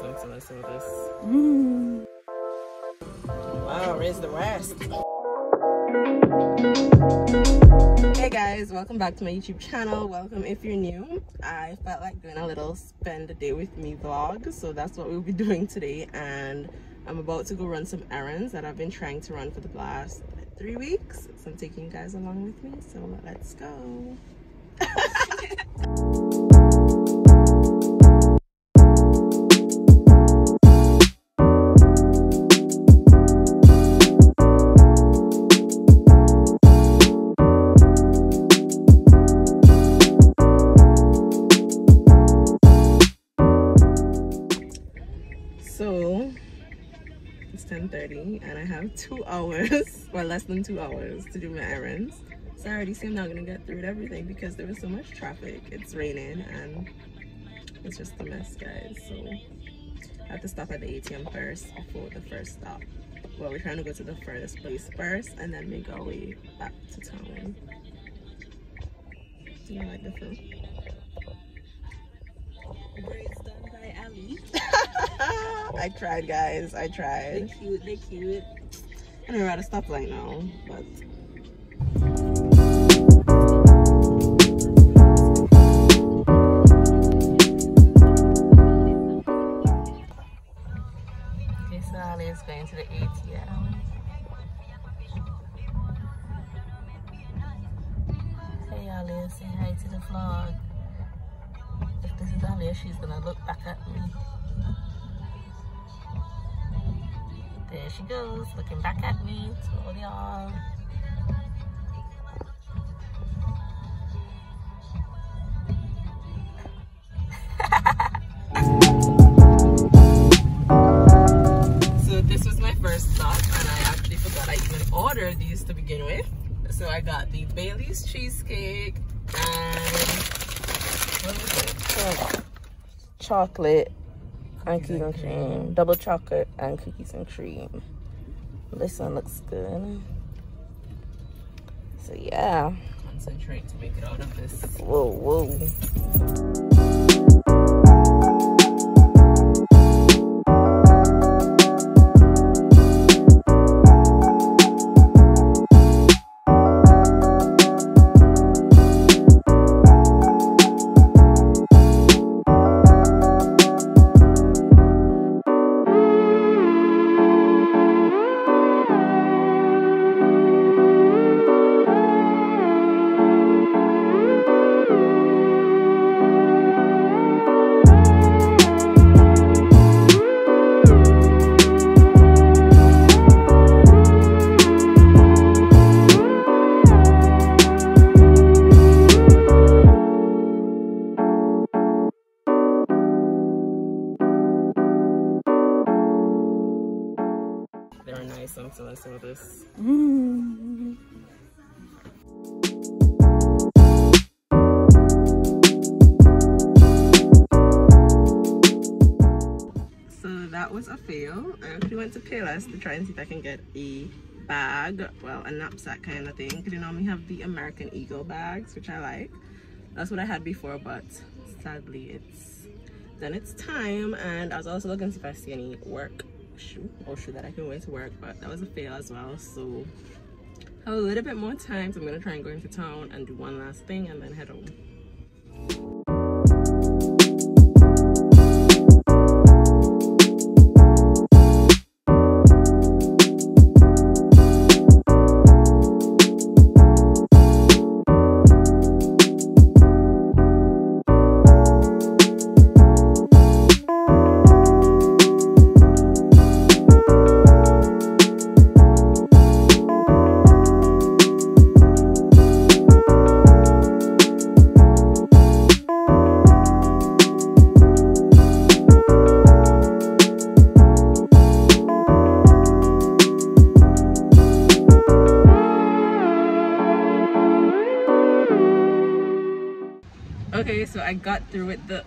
song to listen to this. Mm. Wow, raise the rest. Hey guys, welcome back to my YouTube channel. Welcome if you're new. I felt like doing a little spend a day with me vlog, so that's what we'll be doing today. And I'm about to go run some errands that I've been trying to run for the last three weeks. So I'm taking you guys along with me, so let's go. 10:30 and I have two hours, or less than two hours, to do my errands. So I already see I'm not gonna get through with everything because there was so much traffic. It's raining and it's just a mess, guys. So I have to stop at the ATM first before the first stop. Well, we're trying to go to the furthest place first and then make our way back to town. Do you like the film? I tried, guys. I tried. They cute, they cute. I don't know how to stop right now, but okay, so Ali is going to the ATM. Hey Ali, say hi to the vlog. If this is Alia, she's gonna look back at me. There she goes, looking back at me to all y'all. so this was my first stop and I actually forgot I even ordered these to begin with. So I got the Bailey's cheesecake and what was it? Chocolate and cookies and cream. Double chocolate and cookies and cream. This one looks good. So yeah. Concentrate to make it out of this. Whoa, whoa. So this. So that was a fail. I actually went to Payless to try and see if I can get a bag, well, a knapsack kind of thing. Because you normally have the American Eagle bags, which I like. That's what I had before, but sadly it's then it's time. And I was also looking to see if I see any work shoe or shoe that I can wear to work, but that was a fail as well. So I have a little bit more time, so I'm gonna try and go into town and do one last thing and then head home. Got through with the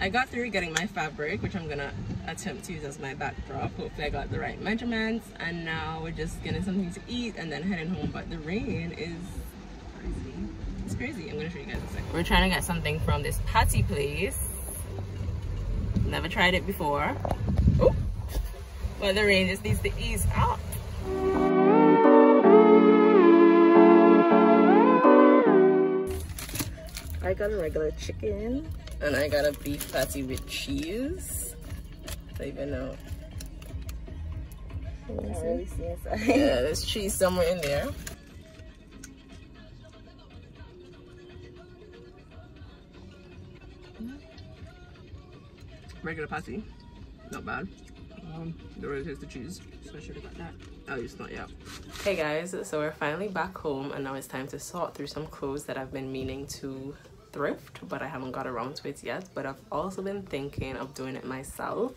I got through getting my fabric, which I'm gonna attempt to use as my backdrop. Hopefully I got the right measurements and now we're just getting something to eat and then heading home. But the rain is crazy. It's crazy. I'm gonna show you guys a second. We're trying to get something from this patty place. Never tried it before. Oh, but the rain just needs to ease out. I got a regular chicken and I got a beef patty with cheese. I don't even know. really see inside. Yeah, there's cheese somewhere in there. Regular patty, not bad. Um, the rest is the cheese, so I should have got that. Oh, it's not yet. Hey guys, so we're finally back home and now it's time to sort through some clothes that I've been meaning to thrift, but I haven't got around to it yet. But I've also been thinking of doing it myself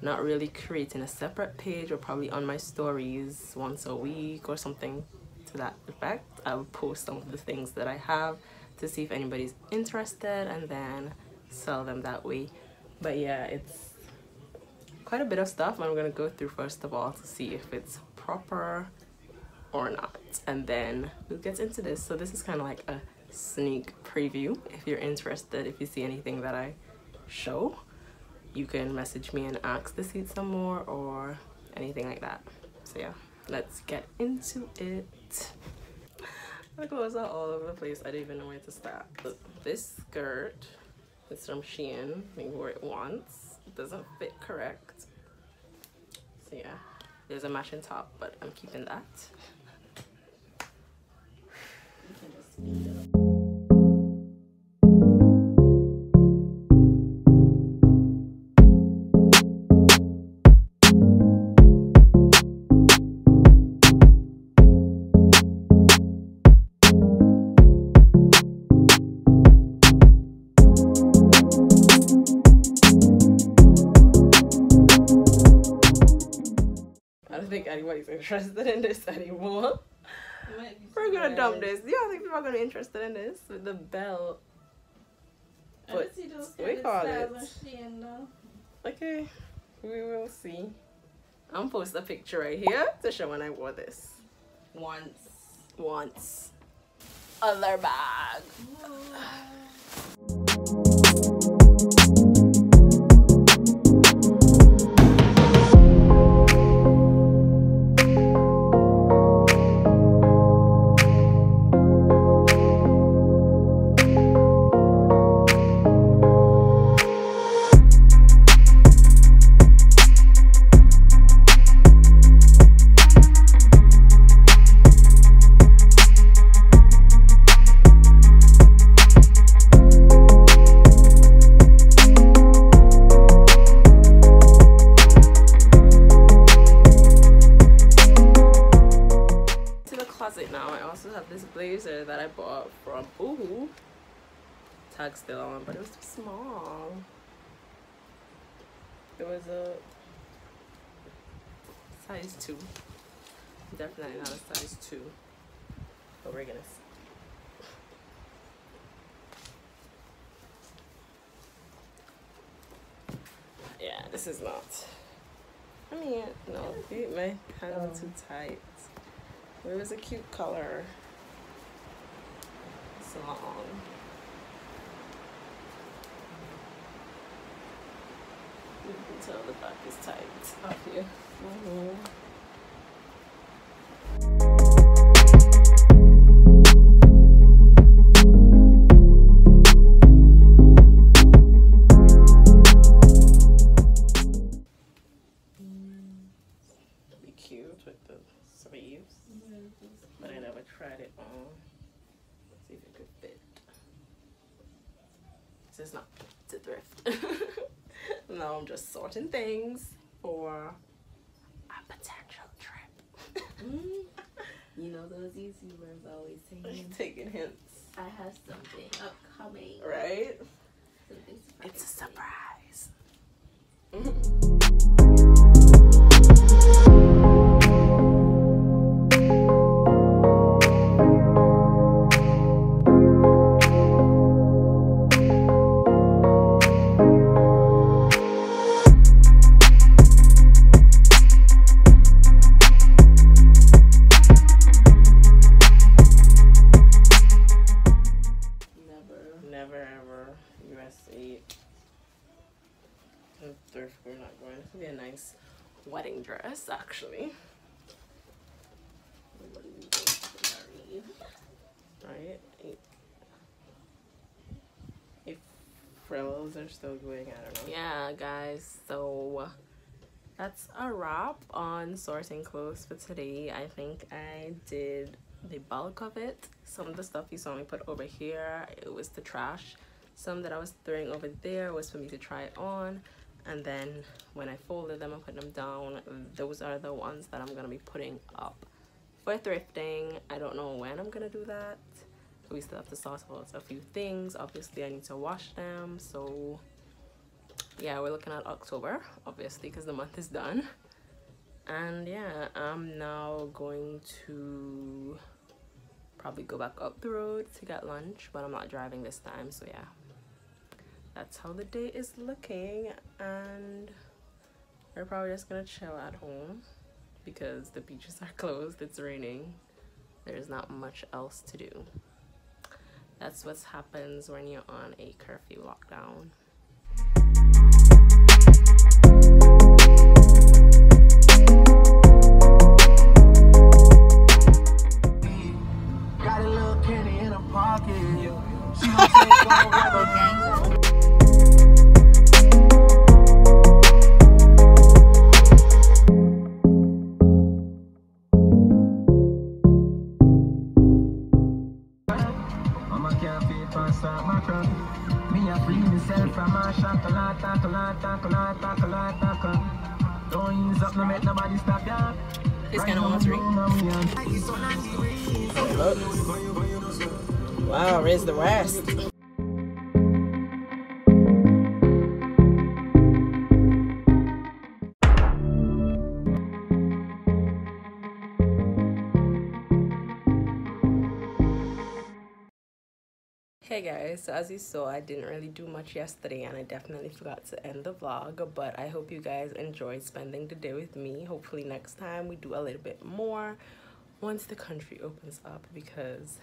not really creating a separate page or probably on my stories once a week or something to that effect. I'll post some of the things that I have to see if anybody's interested and then sell them that way. But yeah, it's quite a bit of stuff I'm gonna go through first of all to see if it's proper or not and then we'll get into this. So this is kind of like a sneak preview if you're interested if you see anything that I show you can message me and ask to see some more or anything like that. So yeah, let's get into it. My clothes are all over the place. I don't even know where to start. This skirt is from Shein. I wore it once. It doesn't fit correct. So yeah, there's a matching top, but I'm keeping that. Interested in this anymore. We're gonna dump this. Do you think people are gonna be interested in this with the belt? But we call it. Okay, we will see. I'm post a picture right here to show when I wore this. Once. Once. Other bag. Tag still on, but it was too small. It was a size 2. Definitely not a size 2. But we're gonna see. Yeah, this is not. I mean, no, my hands are too um, tight. It was a cute color. You can tell the back is tight up here. Mm -hmm. I'm just sorting things for a potential trip. mm. You know those YouTubers always saying taking hints. I have something upcoming. Right? Something it's a surprise. Frills are still going, I don't know. Yeah, guys, so that's a wrap on sorting clothes for today. I think I did the bulk of it. Some of the stuff you saw me put over here, it was the trash. Some that I was throwing over there was for me to try on. And then when I folded them and put them down, those are the ones that I'm gonna be putting up for thrifting. I don't know when I'm gonna do that. We still have to sort out a few things. Obviously, I need to wash them. So yeah we're looking at october obviously because the month is done and yeah i'm now going to probably go back up the road to get lunch but i'm not driving this time so yeah that's how the day is looking and we're probably just gonna chill at home because the beaches are closed it's raining there's not much else to do that's what happens when you're on a curfew lockdown It's kind of almost ring. Wow, raise the rest. Hey guys, so as you saw, I didn't really do much yesterday and I definitely forgot to end the vlog, but I hope you guys enjoyed spending the day with me. Hopefully next time we do a little bit more once the country opens up because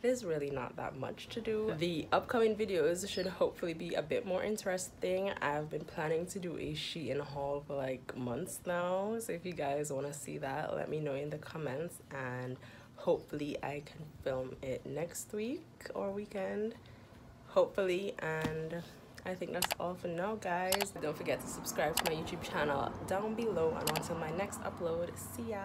there's really not that much to do. The upcoming videos should hopefully be a bit more interesting. I've been planning to do a Shein haul for like months now, so if you guys want to see that, let me know in the comments and hopefully I can film it next week or weekend. Hopefully and I think that's all for now guys. Don't forget to subscribe to my YouTube channel down below and until my next upload see ya